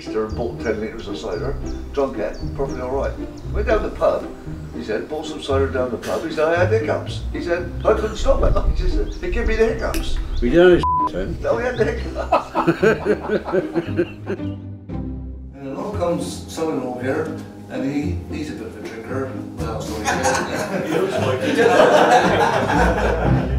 Easter and bought 10 litres of cider, drunk it, perfectly alright. Went down the pub, he said, bought some cider down the pub. He said, I had hiccups. He said, I couldn't stop it. He just said, they give me the hiccups. We done a then. No, oh, we had the hiccups. and along comes son-in-law here, and he, he's a bit of a drinker. Well, sorry. he looks like he